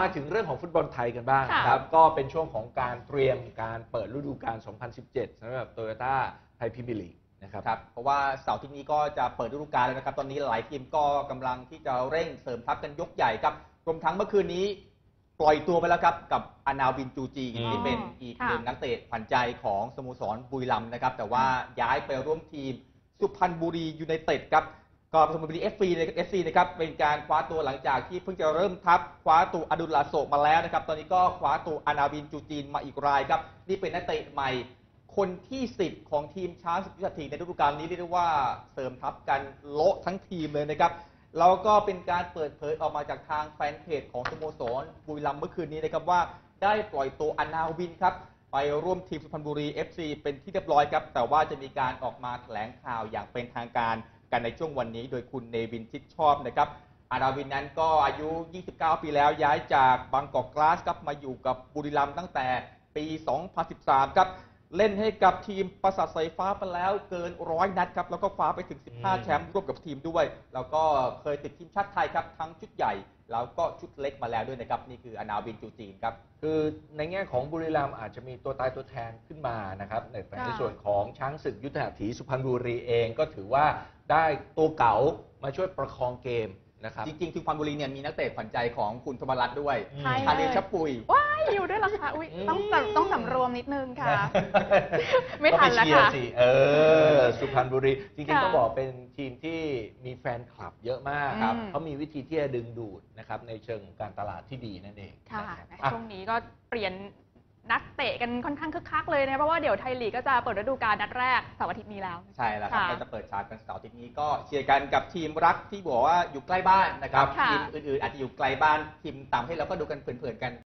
มาถึงเรื่องของฟุตบอลไทยกันบ้างค่ะนะครับ ก็เป็นช่วงของการเตรียมการเปิดฤดูกาล 2017สำหรับโตโยต้าไทยพิมยร์ลีกนะครับครับ เพราะว่าเสาร์อาที่นี้ก็จะเปิดฤดูกาลแล้วนะครับ ตอนนี้หลายทีมก็กำลังที่จะเร่งเสริมทัพกันยกใหญ่ครับรวมทั้งเมื่อคืนนี้ ปล่อยตัวไปแล้วครับ กับอานาวินจูจีอืมที่เป็นอีกค่ะหนึ่งนักเตะขวัญใจของสโมสรบุรีรัมย์นะครับ แต่ว่าย้ายไปร่วมทีมสุพรรณบุรียูไนเต็ดครับ ก็สุพรรณบุรี FC FC นะครับเป็นการคว้าตัวหลังจากที่เพิ่งจะเสริมทัพคว้าตัวอดุล หละโสะมาแล้วนะครับ ตอนนี้ก็คว้าตัวอนาวินจูจีนมาอีกรายครับ นี่เป็นนักเตะใหม่คนที่ 10 ของทีมช้างศึกยุทธหัตถีในฤดูกาลนี้เรียกได้ว่าเสริมทัพกันโละทั้งทีมเลยนะครับแล้วก็เป็นการเปิดเผยออกมาจากทางแฟนเพจของสโมสรบุรีรัมย์เมื่อคืนนี้นะครับว่าได้ปล่อยตัวอนาวินครับไปร่วมทีมสุพรรณบุรี FC เป็นที่เรียบร้อยครับ แต่ว่าจะมีการออกมาแถลงข่าวอย่างเป็นทางการ กันในช่วงวันนี้โดยคุณเนวินชิดชอบนะครับ อานาวินนั้นก็อายุ 29 ปีแล้วย้ายจากบางกอกกลาสครับมาอยู่กับบุรีรัมย์ตั้งแต่ปี 2013 ครับ เล่นให้กับทีมประสาทสายฟ้าไปแล้วเกินร้อยนัดครับ แล้วก็คว้าไปถึงอืม15 แชมป์ร่วมกับทีมด้วย แล้วก็เคยติดทีมชาติไทยครับ ทั้งชุดใหญ่ แล้วก็ชุดเล็กมาแล้วด้วยนะครับ นี่คืออนาวินจูจีนครับ คือในแง่ของบุรีรัมย์อาจจะมีตัวตายตัวแทนขึ้นมานะครับในแต่ในค่ะส่วนของช้างศึกยุทธหัตถีสุพรรณบุรีเองก็ถือว่าได้ตัวเก๋ามาช่วยประคองเกมนะครับจริงๆทีมสุพรรณบุรีเนี่ยมีนักเตะขวัญใจของคุณธรรมรัตน์ด้วยอืมใช่ชาเดชชับปุย ว้าย อยู่ด้วยเหรอคะอุ้ยอืมต้องสำต้องสำรวมนิดนึงค่ะ ไม่ก็ทัปนแล้วเชียร์ค่ะสิเออ สุพรรณบุรี จริงๆค่ะต้องบอกเป็นทีมที่มีแฟนคลับเยอะมากครับอืม เขามีวิธีที่จะดึงดูดนะครับในเชิงของการตลาดที่ดีนั่นเองค่ะนะครับนะอะ ช่วงนี้ก็เปลี่ยนนักเตะกันค่อนข้างคึกคักเลยนะ เพราะว่าเดี๋ยวไทยลีกก็จะเปิดฤดูกาลนัดแรกเสาร์อาทิตย์นี้แล้ว ใช่แล้วครับค่ะก็จะเปิดฉากกันเสาร์อาทิตย์นี้ก็เชียร์กันกับทีมรักที่บอกว่าอยู่ใกล้บ้านนะครับค่ะ ทีมอื่นๆอาจจะอยู่ไกลบ้านทีมต่างประเทศเราก็ดูกันเผินๆกัน